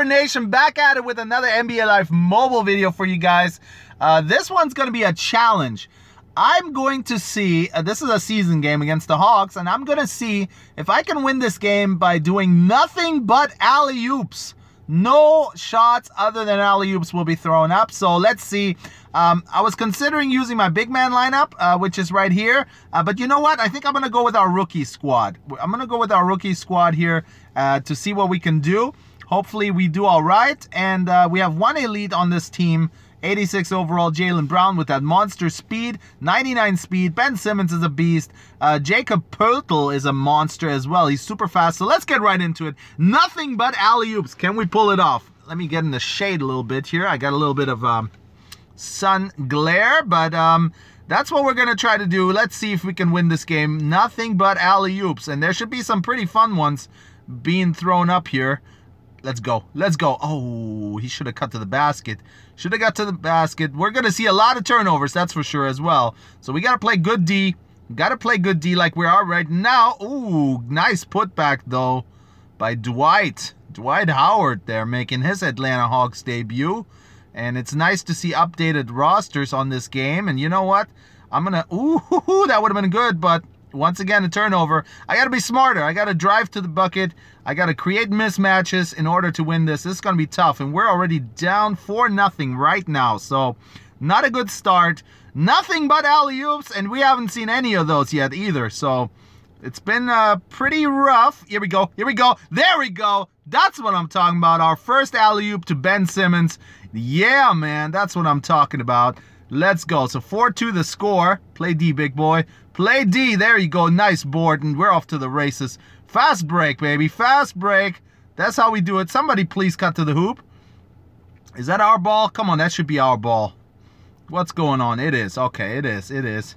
Nation back at it with another NBA Live mobile video for you guys. Uh, this one's going to be a challenge. I'm going to see, uh, this is a season game against the Hawks, and I'm going to see if I can win this game by doing nothing but alley-oops. No shots other than alley-oops will be thrown up. So let's see. Um, I was considering using my big man lineup, uh, which is right here. Uh, but you know what? I think I'm going to go with our rookie squad. I'm going to go with our rookie squad here uh, to see what we can do. Hopefully we do all right. And uh, we have one elite on this team. 86 overall Jaylen Brown with that monster speed, 99 speed. Ben Simmons is a beast. Uh, Jakob Poeltl is a monster as well. He's super fast. So let's get right into it. Nothing but alley-oops. Can we pull it off? Let me get in the shade a little bit here. I got a little bit of um, sun glare, but um, that's what we're going to try to do. Let's see if we can win this game. Nothing but alley-oops. And there should be some pretty fun ones being thrown up here. Let's go. Let's go. Oh, he should have cut to the basket. Should have got to the basket. We're going to see a lot of turnovers, that's for sure as well. So we got to play good D. Got to play good D like we are right now. Ooh, nice putback, though, by Dwight. Dwight Howard there making his Atlanta Hawks debut. And it's nice to see updated rosters on this game. And you know what? I'm going to... Ooh, that would have been good, but once again, a turnover. I got to be smarter. I got to drive to the bucket. I got to create mismatches in order to win this. This is going to be tough, and we're already down 4 nothing right now. So, not a good start. Nothing but alley-oops, and we haven't seen any of those yet either. So, it's been uh, pretty rough. Here we go. Here we go. There we go. That's what I'm talking about. Our first alley-oop to Ben Simmons. Yeah, man. That's what I'm talking about. Let's go. So 4-2 the score. Play D, big boy. Play D. There you go. Nice board. And we're off to the races. Fast break, baby. Fast break. That's how we do it. Somebody please cut to the hoop. Is that our ball? Come on, that should be our ball. What's going on? It is. Okay, it is. It is.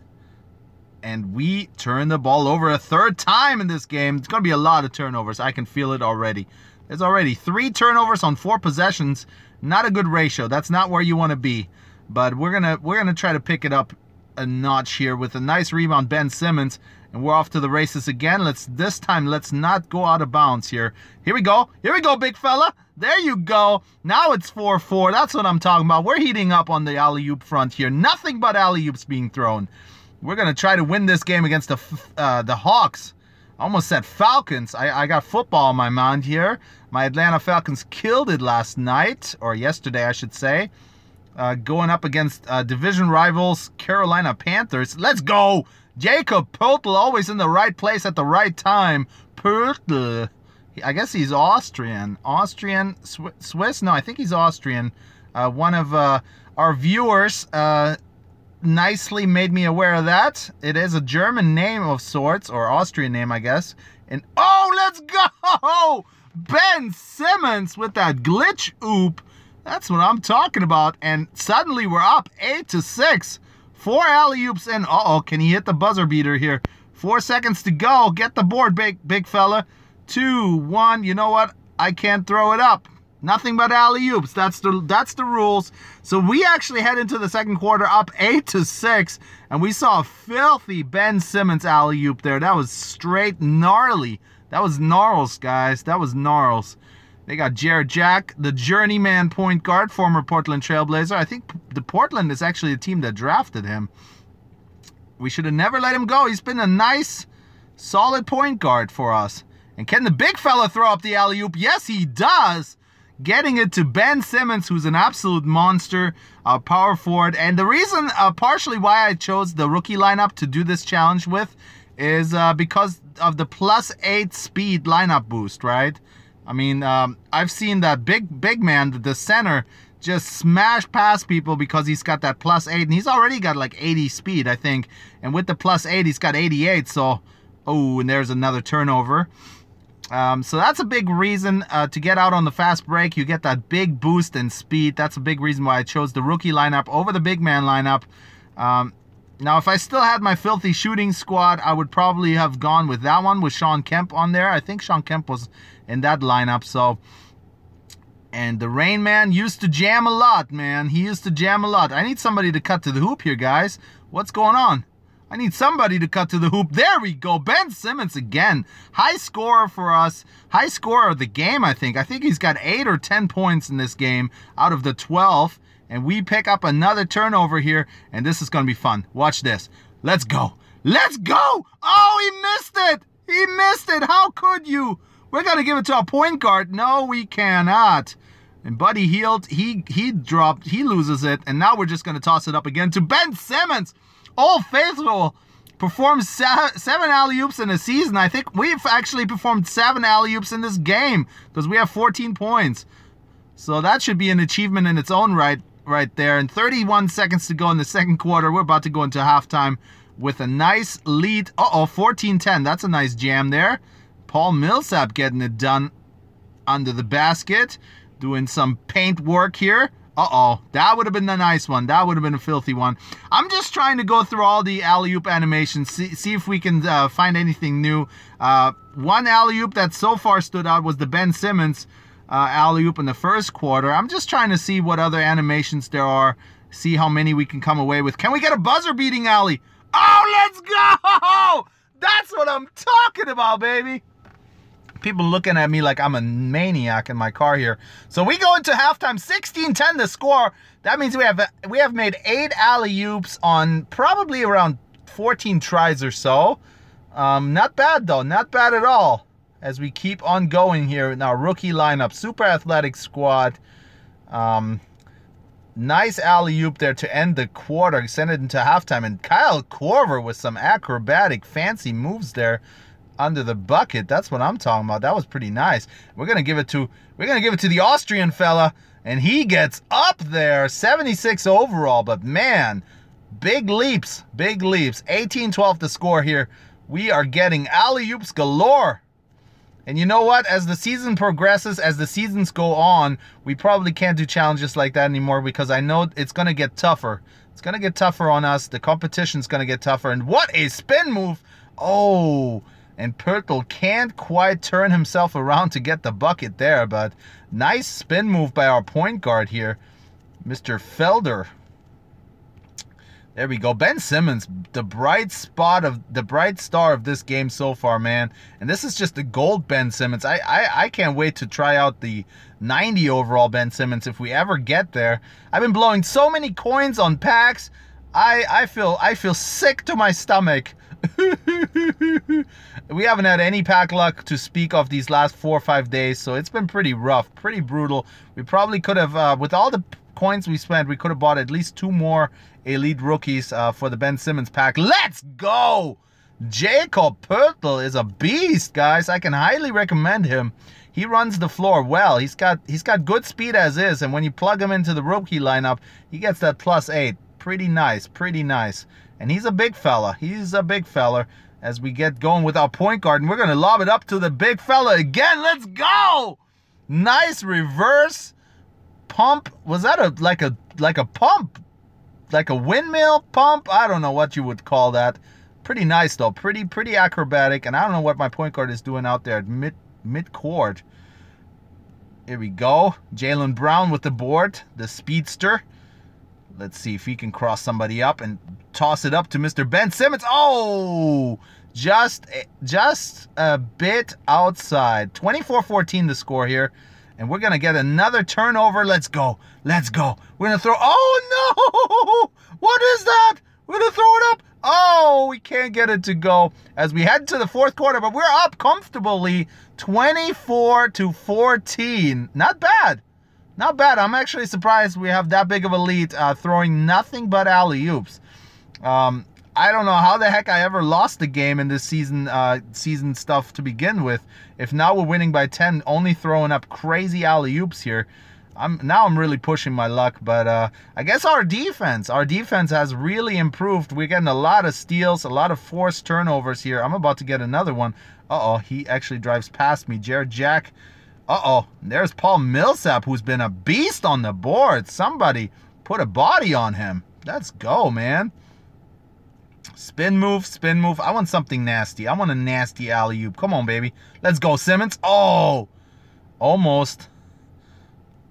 And we turn the ball over a third time in this game. It's going to be a lot of turnovers. I can feel it already. There's already three turnovers on four possessions. Not a good ratio. That's not where you want to be. But we're gonna we're gonna try to pick it up a notch here with a nice rebound, Ben Simmons, and we're off to the races again. Let's this time let's not go out of bounds here. Here we go. Here we go, big fella. There you go. Now it's 4-4. That's what I'm talking about. We're heating up on the alley-oop front here. Nothing but alley-oops being thrown. We're gonna try to win this game against the uh, the Hawks. Almost said Falcons. I, I got football on my mind here. My Atlanta Falcons killed it last night, or yesterday, I should say uh, going up against uh, division rivals Carolina Panthers. Let's go! Jakob Poeltl always in the right place at the right time. Poeltl. I guess he's Austrian. Austrian, Sw Swiss? No, I think he's Austrian. Uh, one of uh, our viewers uh, nicely made me aware of that. It is a German name of sorts, or Austrian name, I guess. And oh, let's go! Ben Simmons with that glitch oop that's what I'm talking about. And suddenly we're up 8 to 6. Four alley-oops and Uh-oh, can he hit the buzzer beater here? Four seconds to go. Get the board, big, big fella. Two, one. You know what? I can't throw it up. Nothing but alley-oops. That's the that's the rules. So we actually head into the second quarter up 8 to 6. And we saw a filthy Ben Simmons alley-oop there. That was straight gnarly. That was gnarls, guys. That was gnarls. They got Jarrett Jack, the journeyman point guard, former Portland Trailblazer. I think the Portland is actually the team that drafted him. We should have never let him go. He's been a nice, solid point guard for us. And can the big fella throw up the alley-oop? Yes, he does. Getting it to Ben Simmons, who's an absolute monster, uh, power forward. And the reason, uh, partially why I chose the rookie lineup to do this challenge with is uh, because of the plus eight speed lineup boost, right? I mean, um, I've seen that big, big man, the center, just smash past people because he's got that plus 8. And he's already got like 80 speed, I think. And with the plus 8, he's got 88. So, oh, and there's another turnover. Um, so that's a big reason uh, to get out on the fast break. You get that big boost in speed. That's a big reason why I chose the rookie lineup over the big man lineup. Um, now, if I still had my filthy shooting squad, I would probably have gone with that one with Shawn Kemp on there. I think Shawn Kemp was in that lineup. So, and the Rain Man used to jam a lot, man. He used to jam a lot. I need somebody to cut to the hoop here, guys. What's going on? I need somebody to cut to the hoop. There we go. Ben Simmons again. High scorer for us. High scorer of the game, I think. I think he's got 8 or 10 points in this game out of the 12. And we pick up another turnover here. And this is going to be fun. Watch this. Let's go. Let's go. Oh, he missed it. He missed it. How could you? We're going to give it to a point guard. No, we cannot. And Buddy Hield, he he dropped, he loses it, and now we're just going to toss it up again to Ben Simmons. Old Faithful performs seven alley-oops in a season. I think we've actually performed seven alley-oops in this game because we have 14 points. So that should be an achievement in its own right right there. And 31 seconds to go in the second quarter. We're about to go into halftime with a nice lead. Uh-oh, 14-10. That's a nice jam there. Paul Millsap getting it done under the basket doing some paint work here. Uh-oh, that would have been a nice one. That would have been a filthy one. I'm just trying to go through all the alley-oop animations, see, see if we can uh, find anything new. Uh, one alley-oop that so far stood out was the Ben Simmons uh, alley-oop in the first quarter. I'm just trying to see what other animations there are, see how many we can come away with. Can we get a buzzer-beating alley? Oh, let's go! That's what I'm talking about, baby people looking at me like I'm a maniac in my car here. So we go into halftime, 16-10 the score. That means we have we have made eight alley-oops on probably around 14 tries or so. Um, not bad though, not bad at all. As we keep on going here in our rookie lineup, super athletic squad. Um, nice alley-oop there to end the quarter, send it into halftime. And Kyle Korver with some acrobatic, fancy moves there under the bucket. That's what I'm talking about. That was pretty nice. We're gonna give it to we're gonna give it to the Austrian fella, and he gets up there, 76 overall. But man, big leaps, big leaps. 18-12 to score here. We are getting alley oops galore. And you know what? As the season progresses, as the seasons go on, we probably can't do challenges like that anymore because I know it's going to get tougher. It's going to get tougher on us. The competition's going to get tougher. And what a spin move. Oh, and Poeltl can't quite turn himself around to get the bucket there, but nice spin move by our point guard here, Mr. Felder. There we go. Ben Simmons, the bright spot of the bright star of this game so far, man. And this is just the gold Ben Simmons. I, I I can't wait to try out the 90 overall Ben Simmons if we ever get there. I've been blowing so many coins on packs. I I feel I feel sick to my stomach we haven't had any pack luck to speak of these last four or five days, so it's been pretty rough, pretty brutal. We probably could have, uh, with all the coins we spent, we could have bought at least two more elite rookies uh, for the Ben Simmons pack. Let's go! Jakob Poeltl is a beast, guys. I can highly recommend him. He runs the floor well. He's got he's got good speed as is, and when you plug him into the rookie lineup, he gets that plus eight. Pretty nice, pretty nice. And he's a big fella. He's a big fella. As we get going with our point guard, and we're to lob it up to the big fella again. Let's go! Nice reverse pump. Was that a like a like a pump? Like a windmill pump? I don't know what you would call that. Pretty nice though. Pretty pretty acrobatic. And I don't know what my point guard is doing out there at mid mid court. Here we go. Jaylen Brown with the board, the speedster. Let's see if he can cross somebody up and toss it up to Mr. Ben Simmons. Oh, just, eh, just a bit outside. 24-14 the score here. And we're to get another turnover. Let's go. Let's go. We're to throw. Oh, no. What is that? We're to throw it up. Oh, we can't get it to go as we head to the fourth quarter, but we're up comfortably 24 to 14. Not bad. Not bad. I'm actually surprised we have that big of a lead uh, throwing nothing but alley-oops. Um, I don't know how the heck I ever lost the game in this season uh, season stuff to begin with. If now we're winning by 10, only throwing up crazy alley-oops here. I'm now I'm really pushing my luck, but uh, I guess our defense, our defense has really improved. We're getting a lot of steals, a lot of forced turnovers here. I'm about to get another one. Uh-oh, he actually drives past me. Jarrett Jack uh-oh, there's Paul Millsap, who's been a beast on the board. Somebody put a body on him. Let's go, man. Spin move, spin move. I want something nasty. I want a nasty alley-oop. Come on, baby. Let's go, Simmons. Oh, almost.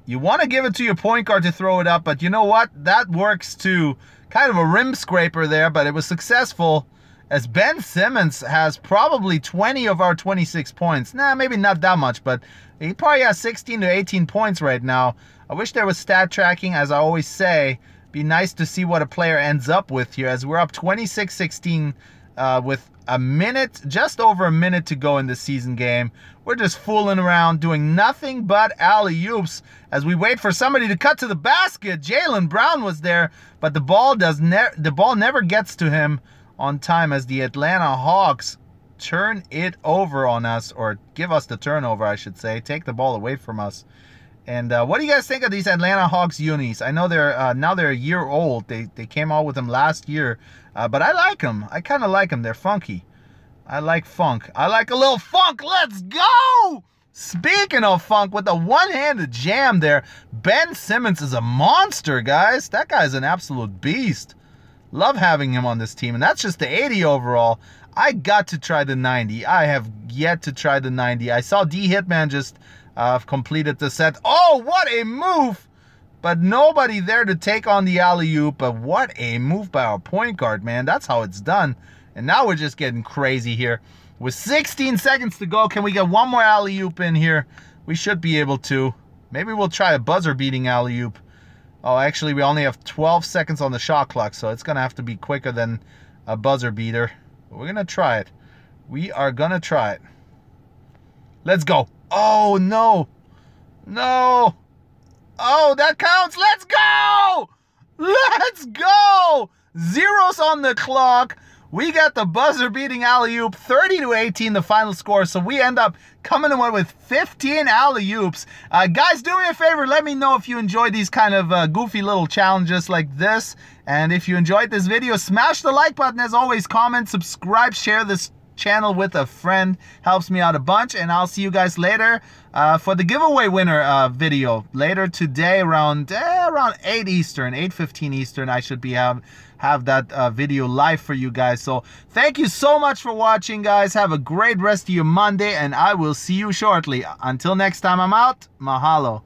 You want to give it to your point guard to throw it up, but you know what? That works too. Kind of a rim scraper there, but it was successful. as Ben Simmons has probably 20 of our 26 points. Nah, maybe not that much, but he probably has 16 to 18 points right now. I wish there was stat tracking, as I always say. Be nice to see what a player ends up with here, as we're up 26-16 uh, with a minute, just over a minute to go in the season game. We're just fooling around, doing nothing but alley-oops as we wait for somebody to cut to the basket. Jaylen Brown was there, but the ball does the ball never gets to him on time as the Atlanta Hawks turn it over on us, or give us the turnover, I should say. Take the ball away from us. And uh, what do you guys think of these Atlanta Hawks unis? I know they're uh, now they're a year old. They they came out with them last year, uh, but I like them. I kind of like them. They're funky. I like funk. I like a little funk. Let's go! Speaking of funk, with the one-handed jam there, Ben Simmons is a monster, guys. That guy's an absolute beast. Love having him on this team, and that's just the 80 overall. I got to try the 90. I have yet to try the 90. I saw D Hitman just uh, completed the set. Oh, what a move! But nobody there to take on the alley-oop. But what a move by our point guard, man. That's how it's done. And now we're just getting crazy here. With 16 seconds to go, can we get one more alley-oop in here? We should be able to. Maybe we'll try a buzzer-beating alley-oop. Oh, actually, we only have 12 seconds on the shot clock, so it's going to have to be quicker than a buzzer beater. We're going to try it. We are going to try it. Let's go. Oh, no. No. Oh, that counts. Let's go. Let's go. Zeros on the clock. We got the buzzer beating alley oop, 30 to 18, the final score. So we end up coming away with 15 alley oops. Uh, guys, do me a favor. Let me know if you enjoy these kind of uh, goofy little challenges like this. And if you enjoyed this video, smash the like button. As always, comment, subscribe, share this channel with a friend helps me out a bunch and i'll see you guys later uh, for the giveaway winner uh, video. Later today around eh, around 8 eastern 8 15 eastern i should be have have that uh, video live for you guys. So thank you so much for watching guys. Have a great rest of your monday and i will see you shortly. Until next time i'm out. Mahalo